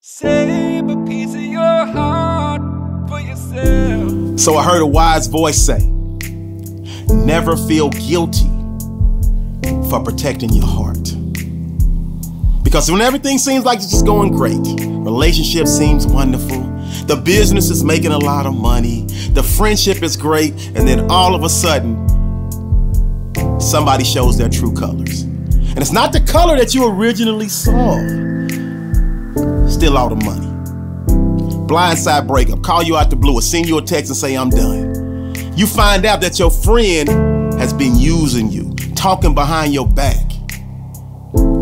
Save a piece of your heart for yourself. So I heard a wise voice say, Never feel guilty for protecting your heart. Because when everything seems like it's just going great, relationship seems wonderful, the business is making a lot of money, the friendship is great, and then all of a sudden, somebody shows their true colors. And it's not the color that you originally saw. Still all the money. Blindside breakup, call you out the blue, or send you a text and say, I'm done. You find out that your friend has been using you, talking behind your back.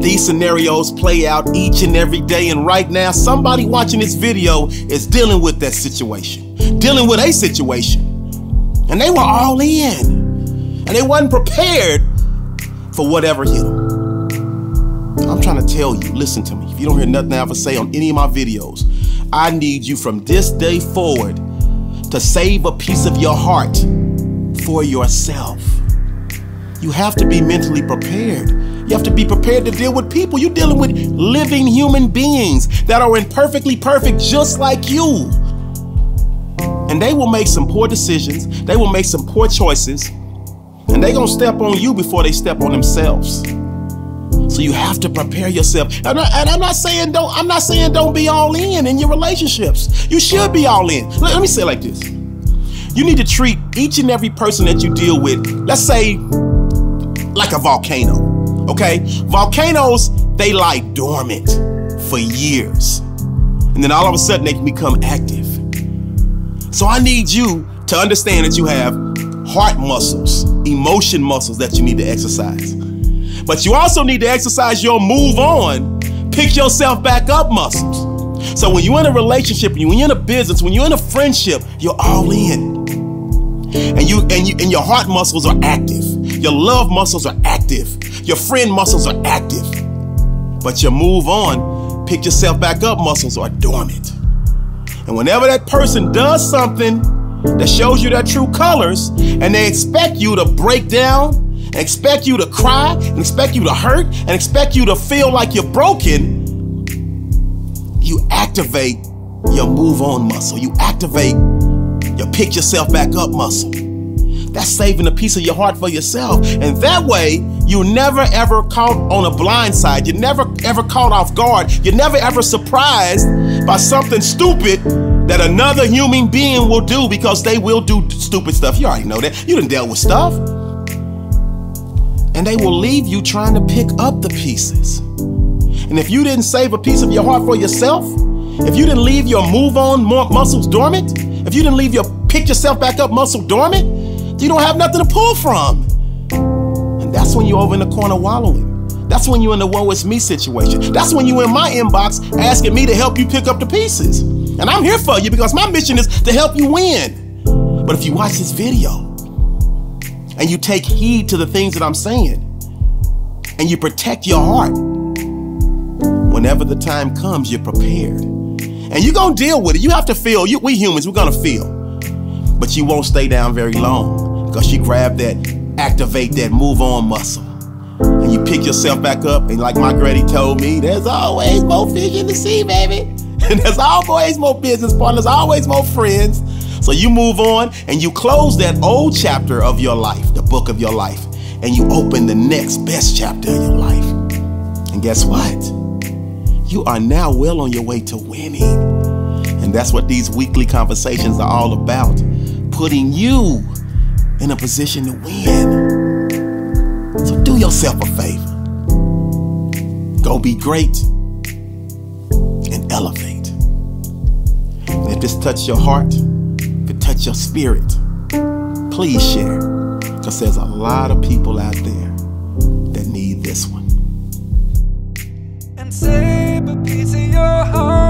These scenarios play out each and every day, and right now, somebody watching this video is dealing with that situation, dealing with a situation. And they were all in, and they wasn't prepared for whatever hit them. I'm trying to tell you, listen to me. If you don't hear nothing I ever say on any of my videos, I need you from this day forward to save a piece of your heart for yourself. You have to be mentally prepared. You have to be prepared to deal with people. You're dealing with living human beings that are imperfectly perfect, just like you. And they will make some poor decisions, they will make some poor choices, and they're gonna step on you before they step on themselves. So you have to prepare yourself. And, I, am not saying don't. I'm not saying don't be all in in your relationships. You should be all in. Let, let me say like this. You need to treat each and every person that you deal with, let's say, like a volcano. Okay, volcanoes they lie dormant for years, and then all of a sudden they can become active. So I need you to understand that you have heart muscles, emotion muscles that you need to exercise. But you also need to exercise your move on, pick yourself back up muscles. So when you're in a relationship, when you're in a business, when you're in a friendship, you're all in. And you and you and your heart muscles are active. Your love muscles are active. Your friend muscles are active. But your move on, pick yourself back up muscles are dormant. And whenever that person does something that shows you their true colors and they expect you to break down expect you to cry and expect you to hurt and expect you to feel like you're broken, you activate your move on muscle. You activate your pick yourself back up muscle. That's saving a piece of your heart for yourself. And that way, you never ever caught on a blind side. You're never ever caught off guard. You're never ever surprised by something stupid that another human being will do because they will do stupid stuff. You already know that. You didn't deal with stuff and they will leave you trying to pick up the pieces. And if you didn't save a piece of your heart for yourself, if you didn't leave your move on muscles dormant, if you didn't leave your pick yourself back up muscle dormant, you don't have nothing to pull from. And that's when you're over in the corner wallowing. That's when you're in the woe is me situation. That's when you're in my inbox asking me to help you pick up the pieces. And I'm here for you because my mission is to help you win. But if you watch this video, and you take heed to the things that I'm saying and you protect your heart. Whenever the time comes, you're prepared. And you're gonna deal with it. You have to feel, you, we humans, we're gonna feel. But you won't stay down very long because you grab that, activate that move on muscle. And you pick yourself back up. And like my granny told me, there's always more fish in the sea, baby. And there's always more business partners, always more friends. So you move on and you close that old chapter of your life, the book of your life, and you open the next best chapter of your life. And guess what? You are now well on your way to winning. And that's what these weekly conversations are all about putting you in a position to win. So do yourself a favor. Go be great and elevate. And if this touched your heart, your spirit. Please share, because there's a lot of people out there that need this one. And say, a piece of your heart.